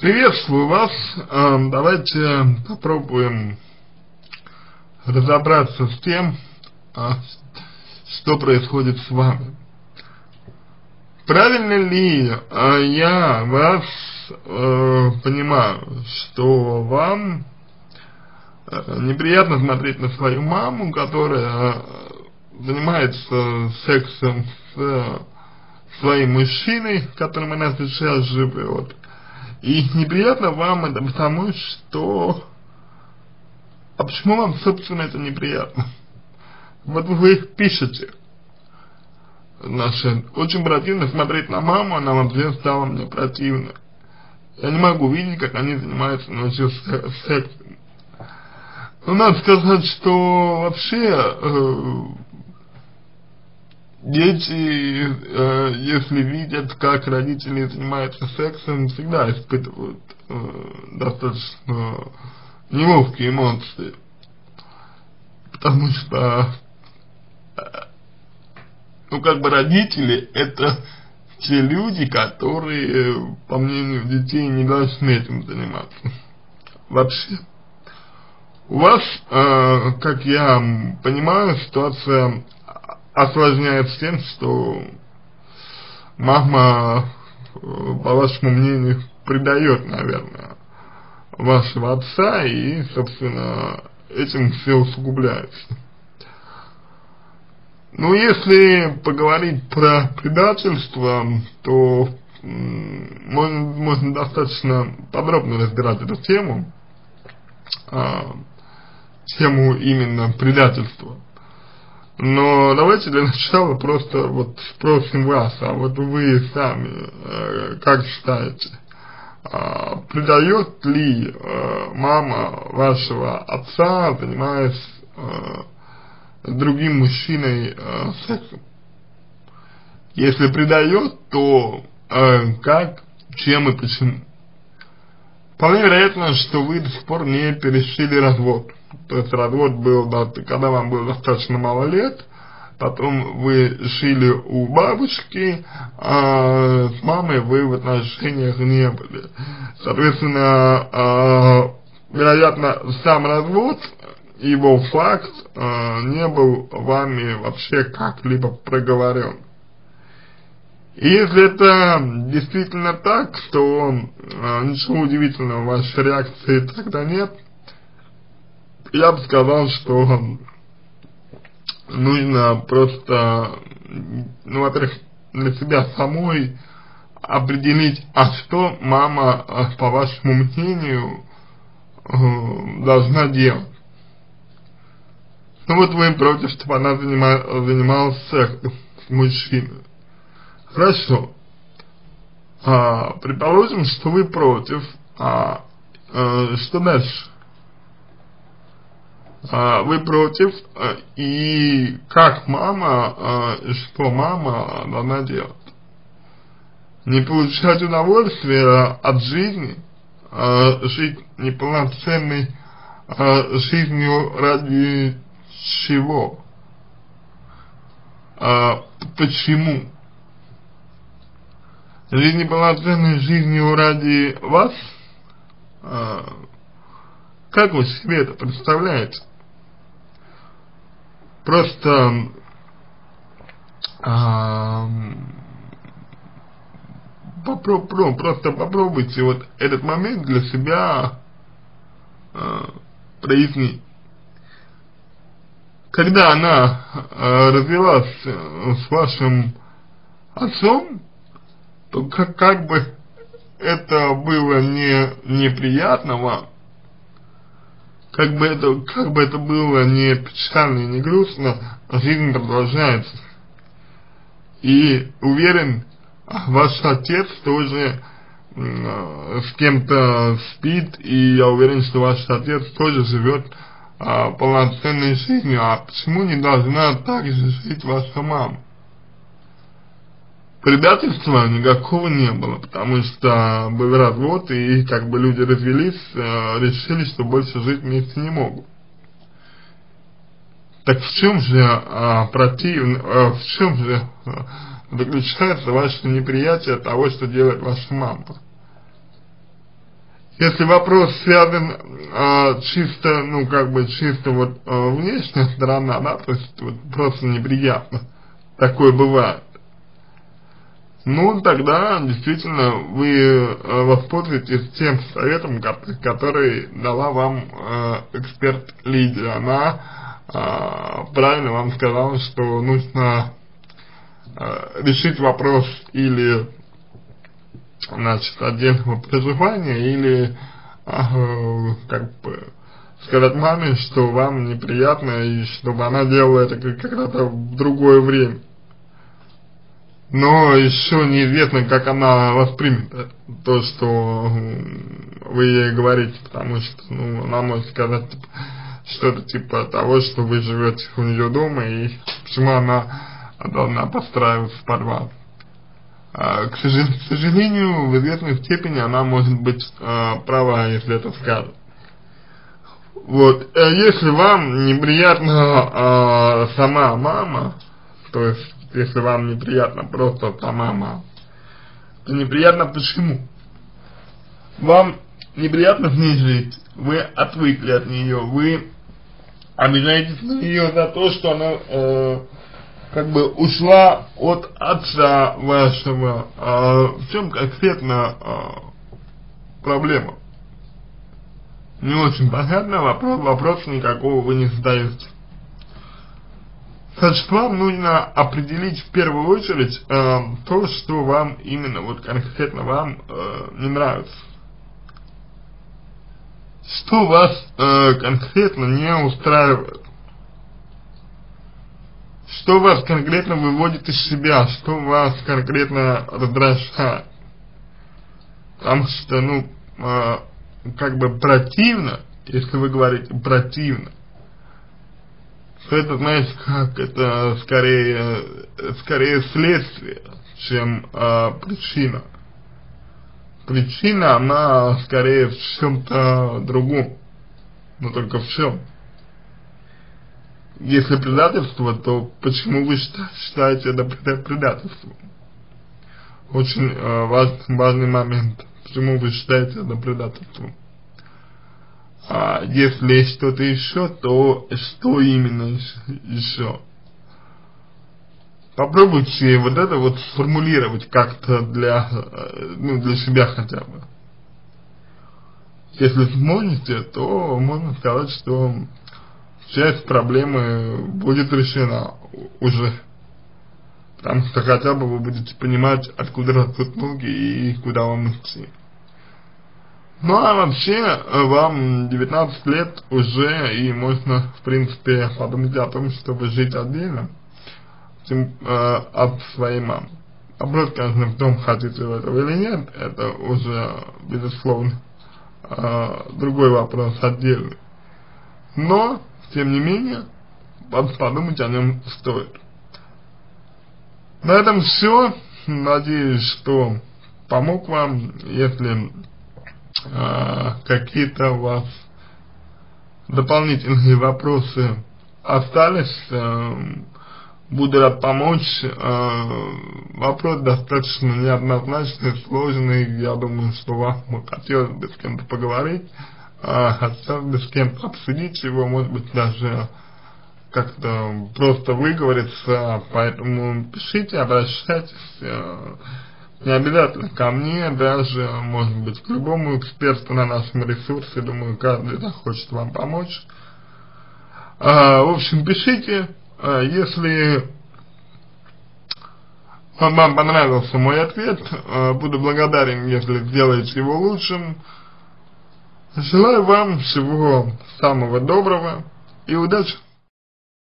Приветствую вас. Эм, давайте попробуем разобраться с тем, а, что происходит с вами. Правильно ли а, я вас э, понимаю, что вам э, неприятно смотреть на свою маму, которая занимается сексом с своим мужчиной, с которым она сейчас живет, и неприятно вам это потому, что... А почему вам, собственно, это неприятно? Вот вы их пишете. Значит, очень противно смотреть на маму, она вообще стала мне противна. Я не могу видеть, как они занимаются ночью сексом. Но надо сказать, что вообще э, Дети, э, если видят, как родители занимаются сексом, всегда испытывают э, достаточно неловкие эмоции. Потому что, ну, как бы родители, это те люди, которые, по мнению детей, не должны этим заниматься. Вообще. У вас, э, как я понимаю, ситуация осложняется тем, что мама, э, по вашему мнению, предает, наверное, вашего отца и, собственно, этим все усугубляется. Ну, если поговорить про предательство, то можно, можно достаточно подробно разбирать эту тему, а, тему именно предательства. Но давайте для начала просто вот спросим вас, а вот вы сами э, как считаете, э, предает ли э, мама вашего отца, занимаясь э, другим мужчиной сексом? Если предает, то как, чем и почему? Вполне вероятно, что вы до сих пор не перешили развод. То есть развод был, да, когда вам было достаточно мало лет, потом вы жили у бабушки, а с мамой вы в отношениях не были. Соответственно, а, вероятно, сам развод, его факт а, не был вами вообще как-либо проговорен. Если это действительно так, то э, ничего удивительного в вашей реакции тогда нет. Я бы сказал, что нужно просто, ну, во-первых, для себя самой определить, а что мама, э, по вашему мнению, э, должна делать. Ну вот вы против, чтобы она занима, занималась сексом с мужчиной. Хорошо. А, предположим, что вы против. А, а что дальше? А, вы против, а, и как мама, а, что мама должна делать? Не получать удовольствие от жизни, жить неполноценной жизнью ради чего? Почему? Жизнь полноценной жизнью ради вас? Как вы себе это представляете? Просто а, попроб, просто попробуйте вот этот момент для себя а, прояснить. Когда она а, развелась э, с вашим отцом, то как, как бы это было не неприятно вам, как бы это, как бы это было не печально и не грустно, жизнь продолжается. И уверен, ваш отец тоже э, с кем-то спит, и я уверен, что ваш отец тоже живет э, полноценной жизнью, а почему не должна так же жить ваша мама? Предательства никакого не было, потому что был развод, и как бы люди развелись, э, решили, что больше жить вместе не могут. Так в чем же э, против, э, в чем же заключается ваше неприятие того, что делает ваша мама? Если вопрос связан э, чисто, ну, как бы, чисто вот э, внешняя сторона, да, то есть вот, просто неприятно, такое бывает, ну, тогда действительно вы э, воспользуетесь тем советом, который дала вам э, эксперт Лидия. Она э, правильно вам сказала, что нужно решить вопрос или значит, отдельного проживания, или как бы сказать маме, что вам неприятно, и чтобы она делала это когда-то в другое время но еще неизвестно, как она воспримет то, что вы ей говорите, потому что, ну, она может сказать типа, что-то типа того, что вы живете у нее дома, и почему она должна подстраиваться под вас. А, к, сожалению, в известной степени она может быть а, права, если это скажет. Вот, а если вам неприятна сама мама, то есть если вам неприятно просто сама мама, неприятно почему? Вам неприятно с ней жить, вы отвыкли от нее, вы обижаетесь на нее за то, что она э, как бы ушла от отца вашего. Э, в чем конкретно э, проблема? Не очень понятно, вопрос, вопрос никакого вы не задаете. Значит, вам нужно определить в первую очередь э, то, что вам именно, вот конкретно вам э, не нравится. Что вас э, конкретно не устраивает. Что вас конкретно выводит из себя, что вас конкретно раздражает. Потому что, ну, э, как бы противно, если вы говорите противно, это, знаете, как, это скорее, скорее следствие, чем а, причина. Причина, она скорее в чем-то другом, но только в чем. Если предательство, то почему вы считаете это предательством? Очень э, важный, важный момент. Почему вы считаете это предательством? А если что-то еще, то что именно еще? Попробуйте вот это вот сформулировать как-то для, ну, для себя хотя бы. Если сможете, то можно сказать, что часть проблемы будет решена уже. Потому что хотя бы вы будете понимать, откуда растут ноги и куда вам идти. Ну а вообще, э, вам 19 лет уже, и можно, в принципе, подумать о том, чтобы жить отдельно тем, э, от своей мамы. Вопрос, конечно, в том, хотите вы этого или нет, это уже, безусловно, э, другой вопрос отдельный. Но, тем не менее, подумать о нем стоит. На этом все. Надеюсь, что помог вам. Если а, какие-то у вас дополнительные вопросы остались, э, буду рад помочь. Э, вопрос достаточно неоднозначный, сложный. Я думаю, что вам хотелось бы с кем-то поговорить, э, хотелось бы с кем-то обсудить его, может быть, даже как-то просто выговориться. Поэтому пишите, обращайтесь. Не обязательно ко мне, даже, может быть, к любому эксперту на нашем ресурсе, думаю, каждый захочет вам помочь. А, в общем, пишите, а, если вам понравился мой ответ, а, буду благодарен, если сделаете его лучшим. Желаю вам всего самого доброго и удачи!